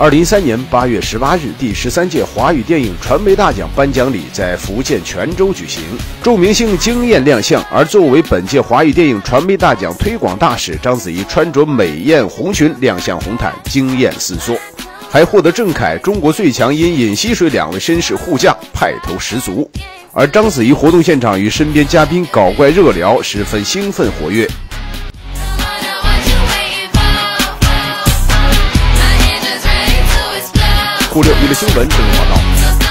二零一三年八月十八日，第十三届华语电影传媒大奖颁奖礼在福建泉州举行，众明星惊艳亮相。而作为本届华语电影传媒大奖推广大使，章子怡穿着美艳红裙亮相红毯，惊艳四座，还获得郑恺“中国最强音”尹锡水两位绅士护驾，派头十足。而章子怡活动现场与身边嘉宾搞怪热聊，十分兴奋活跃。酷六娱乐新闻正式报道。